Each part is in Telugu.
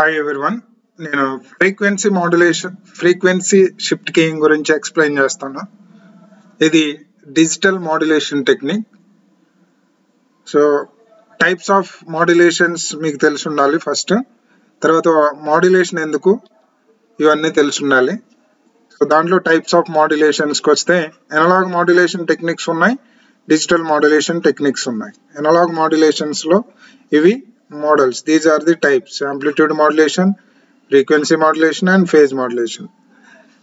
హాయ్ ఎవ్రీవన్ నేను frequency modulation frequency shift keying గురించి ఎక్స్ప్లెయిన్ చేస్తాను. ఇది digital modulation technique so types of modulations మీకు తెలిసి ఉండాలి ఫస్ట్ తర్వాత మాడ్యులేషన్ ఎందుకు? ఇవన్నీ తెలిసి ఉండాలి. సో దాంట్లో టైప్స్ ఆఫ్ మాడ్యులేషన్స్కి వస్తే ఎనలాగ్ మాడ్యులేషన్ టెక్నిక్స్ ఉన్నాయి డిజిటల్ మాడ్యులేషన్ టెక్నిక్స్ ఉన్నాయి. ఎనలాగ్ మాడ్యులేషన్స్లో ఇవి models these are the types amplitude modulation, frequency modulation and phase modulation.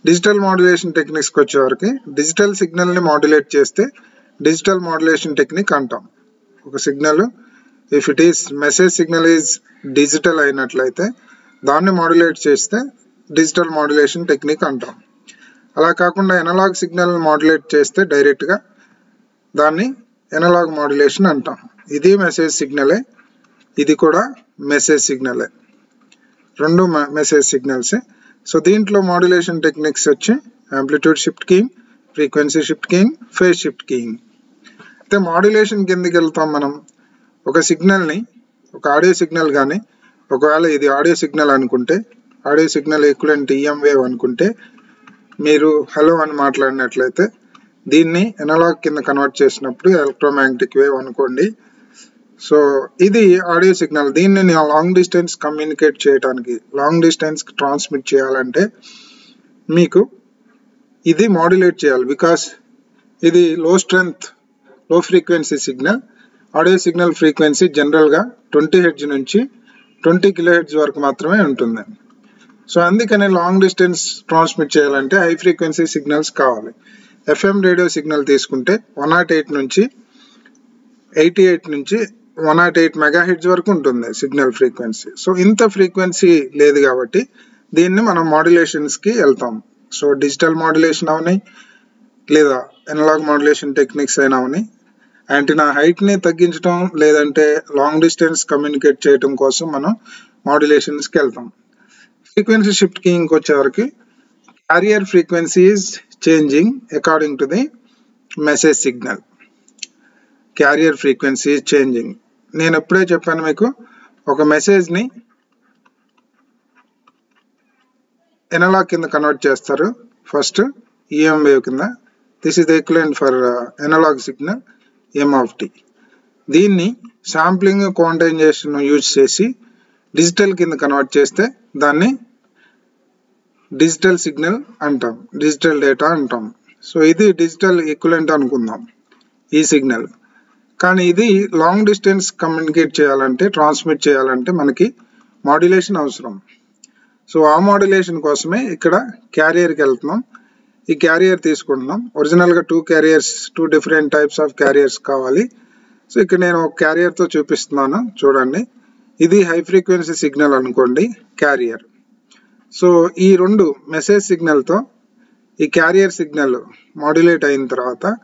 Digital modulation టెక్నిక్స్కి వచ్చేవరకు డిజిటల్ సిగ్నల్ని మాడ్యులేట్ చేస్తే డిజిటల్ మాడ్యులేషన్ టెక్నిక్ అంటాం. ఒక signal if it is message signal is digital అయినట్లయితే దాన్ని మాడ్యులేట్ చేస్తే డిజిటల్ మాడ్యులేషన్ టెక్నిక్ అంటాం. అలా కాకుండా ఎనలాగ్ సిగ్నల్ మాడ్యులేట్ చేస్తే డైరెక్ట్గా దాన్ని ఎనలాగ్ మాడ్యులేషన్ అంటాం. ఇది మెసేజ్ సిగ్నలే ఇది కూడా మెసేజ్ సిగ్నలే రెండు మెసేజ్ సిగ్నల్సే సో దీంట్లో మాడ్యులేషన్ టెక్నిక్స్ వచ్చి amplitude shift keying frequency shift keying phase shift keying అయితే మాడ్యులేషన్ కిందకి వెళ్తాం మనం. ఒక సిగ్నల్ని ఒక ఆడియో సిగ్నల్ కానీ ఒకవేళ ఇది ఆడియో సిగ్నల్ అనుకుంటే audio signal equivalent EM wave అనుకుంటే మీరు హలో అని మాట్లాడినట్లయితే దీన్ని ఎనలాగ్ కింద కన్వర్ట్ చేసినప్పుడు ఎలక్ట్రోమాగ్నెటిక్ వేవ్ అనుకోండి. సో ఇది ఆడియో సిగ్నల్. దీన్ని నేను లాంగ్ డిస్టెన్స్ కమ్యూనికేట్ చేయడానికి లాంగ్ డిస్టెన్స్ ట్రాన్స్మిట్ చేయాలంటే మీకు ఇది మాడ్యులేట్ చేయాలి. బికాస్ ఇది low స్ట్రెంగ్త్లో frequency signal audio signal frequency జనరల్గా ట్వంటీ హెడ్జ్ నుంచి ట్వంటీ కిలో హెడ్జ్ వరకు మాత్రమే ఉంటుంది. సో అందుకని లాంగ్ డిస్టెన్స్ ట్రాన్స్మిట్ చేయాలంటే హై ఫ్రీక్వెన్సీ సిగ్నల్స్ కావాలి. ఎఫ్ఎం రేడియో సిగ్నల్ తీసుకుంటే వన్ నాట్ ఎయిట్ నుంచి ఎయిటీ ఎయిట్ నుంచి one naught eight mega hertz వరకు ఉంటుంది సిగ్నల్ ఫ్రీక్వెన్సీ సో ఇంత ఫ్రీక్వెన్సీ లేదు కాబట్టి దీన్ని మనం మాడ్యులేషన్స్కి వెళ్తాం. సో డిజిటల్ మాడ్యులేషన్ అవని లేదా ఎనలాగ్ మాడ్యులేషన్ టెక్నిక్స్ అయినా అవని యాంటీనా హైట్ని తగ్గించడం లేదంటే లాంగ్ డిస్టెన్స్ కమ్యూనికేట్ చేయడం కోసం మనం మాడ్యులేషన్స్కి వెళ్తాం. ఫ్రీక్వెన్సీ షిఫ్ట్ కీయింగ్కి వచ్చేవరకు carrier frequency is changing according to the message signal carrier frequency changing నేను ఎప్పుడే చెప్పాను మీకు ఒక మెసేజ్ని ఎనలాగ్ కింద కన్వర్ట్ చేస్తారు. ఫస్ట్ ఈఎం వేవ్ కింద. This is equivalent for analog signal M of T దీన్ని శాంప్లింగ్ క్వాంటైజేషన్ యూజ్ చేసి డిజిటల్ కింద కన్వర్ట్ చేస్తే దాన్ని డిజిటల్ సిగ్నల్ అంటాం. డిజిటల్ డేటా అంటాం. సో ఇది డిజిటల్ ఈక్వలెంట్ అనుకుందాం. E ఈ సిగ్నల్ కానీ ఇది లాంగ్ డిస్టెన్స్ కమ్యూనికేట్ చేయాలంటే ట్రాన్స్మిట్ చేయాలంటే మనకి మాడ్యులేషన్ అవసరం. సో ఆ మాడ్యులేషన్ కోసమే ఇక్కడ క్యారియర్కి వెళ్తున్నాం. ఈ క్యారియర్ తీసుకుంటున్నాం. ఒరిజినల్గా two carriers two different types of carriers కావాలి. సో ఇక్కడ నేను ఒక క్యారియర్తో చూపిస్తున్నాను. చూడండి. ఇది హై ఫ్రీక్వెన్సీ సిగ్నల్ అనుకోండి క్యారియర్ సో ఈ రెండు మెసేజ్ సిగ్నల్తో ఈ క్యారియర్ సిగ్నల్ మాడ్యులేట్ అయిన తర్వాత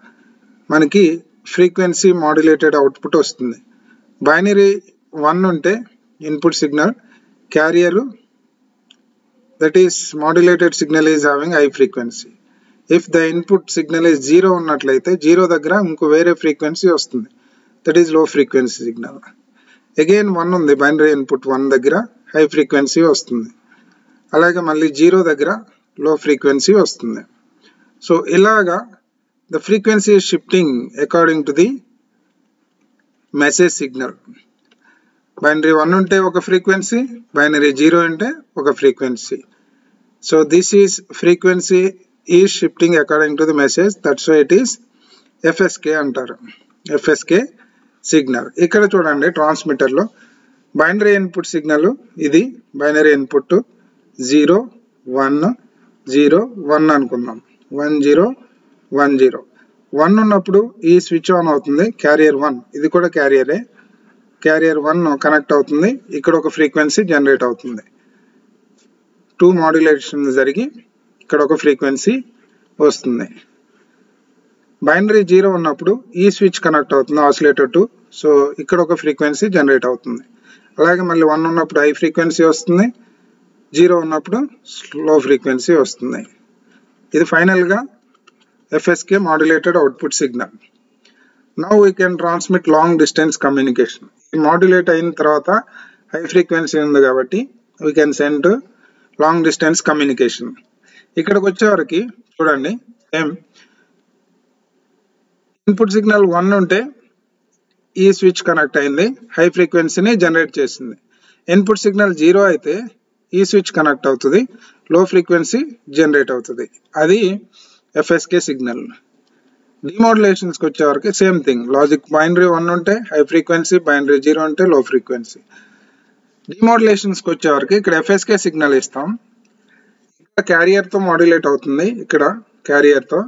మనకి ఫ్రీక్వెన్సీ మాడ్యులేటెడ్ అవుట్పుట్ వస్తుంది. బైనరీ వన్ ఉంటే input signal carrier that is modulated signal is having high frequency if the input signal is zero ఉన్నట్లయితే జీరో దగ్గర ఇంకో వేరే ఫ్రీక్వెన్సీ వస్తుంది. That is low frequency signal again one ఉంది బైనరీ ఇన్పుట్ వన్ దగ్గర హై ఫ్రీక్వెన్సీ వస్తుంది. అలాగే మళ్ళీ జీరో దగ్గర లో ఫ్రీక్వెన్సీ వస్తుంది. సో ఇలాగా the frequency shifting according to the message signal binary one ఉంటే ఒక ఫ్రీక్వెన్సీ బైనరీ జీరో అంటే ఒక frequency so this is frequency is shifting according to the message that's it is FSK అంటారు. ఎఫ్ఎస్కే సిగ్నల్ ఇక్కడ చూడండి ట్రాన్స్మిటర్లో బైనరీ ఇన్పుట్ సిగ్నల్ ఇది. Binary input zero one zero one అనుకుందాం. One zero one zero. One ఉన్నప్పుడు ఈ స్విచ్ ఆన్ అవుతుంది క్యారియర్ వన్. ఇది కూడా క్యారియరే. క్యారియర్ వన్ కనెక్ట్ అవుతుంది ఇక్కడ ఒక ఫ్రీక్వెన్సీ జనరేట్ అవుతుంది. టూ మాడ్యులేషన్ జరిగి ఇక్కడ ఒక ఫ్రీక్వెన్సీ వస్తుంది. బైనరీ జీరో ఉన్నప్పుడు ఈ స్విచ్ కనెక్ట్ అవుతుంది ఆసిలేటర్ టు. సో ఇక్కడ ఒక ఫ్రీక్వెన్సీ జనరేట్ అవుతుంది. అలాగే మళ్ళీ వన్ ఉన్నప్పుడు హై ఫ్రీక్వెన్సీ వస్తుంది జీరో ఉన్నప్పుడు స్లో ఫ్రీక్వెన్సీ వస్తుంది. ఇది ఫైనల్గా FSK modulated output signal now we can transmit long distance communication modulate అయిన తర్వాత హై ఫ్రీక్వెన్సీ ఉంది కాబట్టి we can send long distance communication ఇక్కడికి వచ్చేవరకు చూడండి సేమ్ ఇన్పుట్ సిగ్నల్ వన్ ఉంటే ఈ స్విచ్ కనెక్ట్ అయింది హై ఫ్రీక్వెన్సీని జనరేట్ చేసింది. ఇన్పుట్ సిగ్నల్ జీరో అయితే ఈ స్విచ్ కనెక్ట్ అవుతుంది లో ఫ్రీక్వెన్సీ జనరేట్ అవుతుంది. అది ఎఫ్ఎస్కే సిగ్నల్ డిమోడ్యులేషన్స్కి వచ్చేవరకు same thing logic binary one ఉంటే హై ఫ్రీక్వెన్సీ బైనరీ జీరో ఉంటే లో ఫ్రీక్వెన్సీ డిమోడ్యులేషన్స్కి వచ్చేవరకు ఇక్కడ ఎఫ్ఎస్కే సిగ్నల్ ఇస్తాం. ఇక్కడ క్యారియర్తో మాడ్యులేట్ అవుతుంది. ఇక్కడ క్యారియర్తో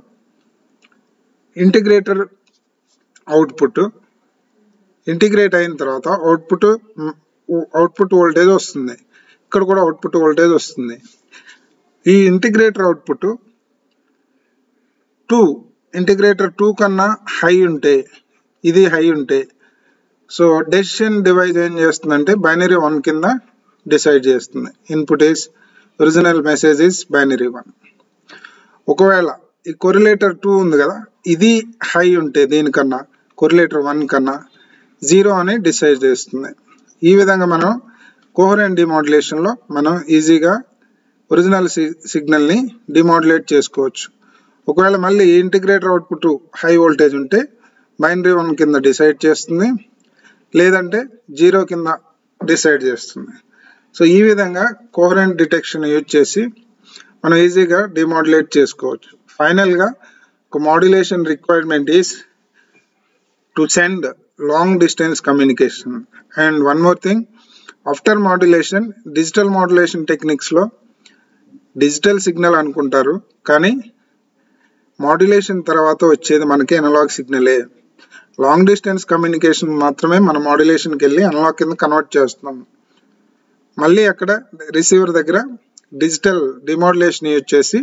ఇంటిగ్రేటర్ అవుట్పుట్ ఇంటిగ్రేట్ అయిన తర్వాత అవుట్పుట్ అవుట్పుట్ వోల్టేజ్ వస్తుంది. ఇక్కడ కూడా అవుట్పుట్ వోల్టేజ్ వస్తుంది. ఈ integrator output two integrator two కన్నా హై ఉంటే ఇది హై ఉంటే సో డెసిషన్ డివైజ్ ఏం చేస్తుందంటే బైనరీ వన్ కింద డిసైడ్ చేస్తుంది. Input is original message is binary one. ఒకవేళ ఈ కొరిలేటర్ టూ ఉంది కదా ఇది హై ఉంటే దీనికన్నా కొరిలేటర్ వన్ కన్నా జీరో అని డిసైడ్ చేస్తుంది. ఈ విధంగా మనం కోహరెంట్ డిమాడ్యులేషన్లో మనం ఈజీగా ఒరిజినల్ సిగ్నల్ని డిమాడ్యులేట్ చేసుకోవచ్చు. ఒకవేళ మళ్ళీ ఇంటిగ్రేటర్ అవుట్పుట్ హై వోల్టేజ్ ఉంటే బైనరీ వన్ కింద డిసైడ్ చేస్తుంది. లేదంటే జీరో కింద డిసైడ్ చేస్తుంది. సో ఈ విధంగా కోహరెంట్ డిటెక్షన్ యూజ్ చేసి మనం ఈజీగా డిమాడ్యులేట్ చేసుకోవచ్చు. ఫైనల్గా ఒక modulation requirement is to send long distance communication. And one more thing after modulation digital modulation టెక్నిక్స్లో digital signal అనుకుంటారు. కానీ మాడ్యులేషన్ తర్వాత వచ్చేది మనకి అనలాగ్ సిగ్నలే. లాంగ్ డిస్టెన్స్ కమ్యూనికేషన్ మాత్రమే మన మాడ్యులేషన్కి వెళ్ళి అనలాగ్ కింద కన్వర్ట్ చేస్తున్నాం. మళ్ళీ అక్కడ రిసీవర్ దగ్గర డిజిటల్ డిమాడ్యులేషన్ యూజ్ చేసి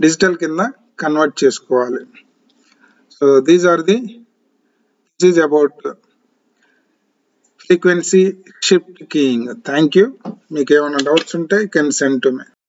డిజిటల్ కింద కన్వర్ట్ చేసుకోవాలి. So these are the this is about frequency shift keying thank you మీకు ఏమైనా డౌట్స్ ఉంటే కెన్ సెండ్ టు మీ